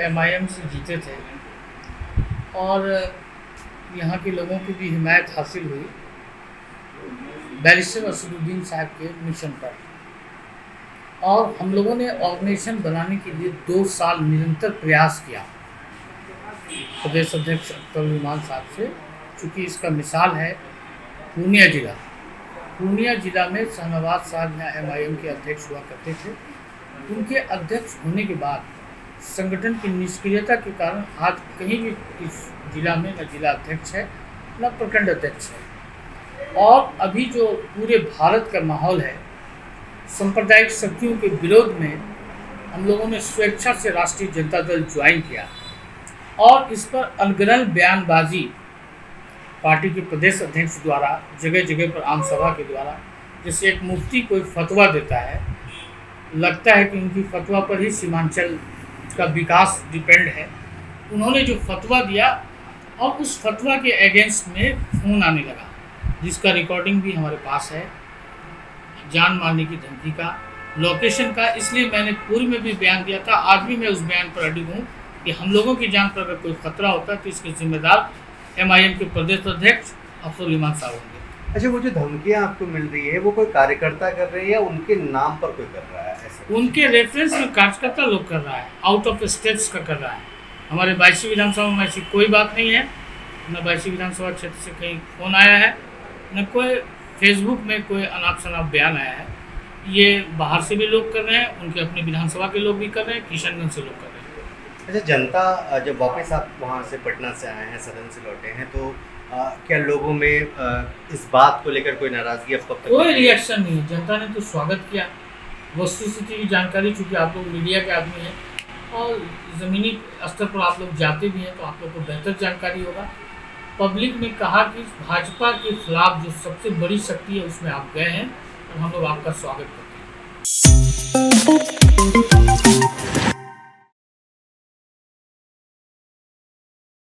MIM से जीते थे। और यहाँ के लोगों की भी हिमायत हासिल हुई। बैरिस्टर असदुद्दीन साहब के मिशन पर। और हम लोगों ने ऑर्गेनाइजेशन बनाने के लिए दो साल निरंतर प्रयास किया। प्रदेश अध्यक्ष अख्तर ईमान साहब से, चूँकि इसका मिसाल है पूर्णिया जिला। पूर्णिया जिला में शहनवाज साहब यहाँ एम के अध्यक्ष हुआ करते थे। उनके अध्यक्ष होने के बाद संगठन की निष्क्रियता के कारण आज कहीं भी इस जिला में न जिला अध्यक्ष है, न प्रखंड अध्यक्ष है। और अभी जो पूरे भारत का माहौल है, सांप्रदायिक शक्तियों के विरोध में हम लोगों ने स्वेच्छा से राष्ट्रीय जनता दल ज्वाइन किया। और इस पर अनगनल बयानबाजी पार्टी के प्रदेश अध्यक्ष द्वारा जगह जगह पर आम सभा के द्वारा, जैसे एक मुफ्ती कोई फतवा देता है, लगता है कि उनकी फतवा पर ही सीमांचल का विकास डिपेंड है। उन्होंने जो फतवा दिया और उस फतवा के अगेंस्ट में फ़ोन आने लगा, जिसका रिकॉर्डिंग भी हमारे पास है, जान मारने की धमकी का लोकेशन का। इसलिए मैंने पूर्व में भी बयान दिया था। आज भी मैं उस बयान पर अडिग हूँ कि हम लोगों की जान पर अगर कोई खतरा होता है तो इसके जिम्मेदार एमआईएम के प्रदेश अध्यक्ष अफसर इमान साहब होंगे। अच्छा वो जो धमकियाँ आपको मिल रही है, वो कोई कार्यकर्ता कर रहे हैं या उनके नाम पर कोई कर रहा है ऐसा? उनके रेफरेंस में कार्यकर्ता लोग कर रहा है आउट ऑफ़ स्टेट्स का कर रहा है। हमारे बाईसी विधानसभा में ऐसी कोई बात नहीं है। न बाईसी विधानसभा क्षेत्र से कहीं फ़ोन आया है, न कोई फेसबुक में कोई अनाप शनाप बयान आया है। ये बाहर से भी लोग कर रहे हैं, उनके अपने विधानसभा के लोग भी कर रहे हैं, किशनगंज से लोग कर रहे हैं। अच्छा जनता जब वापस आप वहाँ से पटना से आए हैं सदन से लौटे हैं तो आ, क्या लोगों में आ, इस बात को लेकर कोई नाराज़गी अब तक कोई रिएक्शन नहीं जनता ने तो स्वागत किया। वस्तु स्थिति की जानकारी चूँकि आप लोग मीडिया के आदमी हैं और ज़मीनी स्तर पर आप लोग जाते भी हैं तो आप लोग को बेहतर जानकारी होगा। पब्लिक ने कहा कि भाजपा के खिलाफ जो सबसे बड़ी शक्ति है उसमें आप गए हैं और हम लोग आपका स्वागत करते हैं।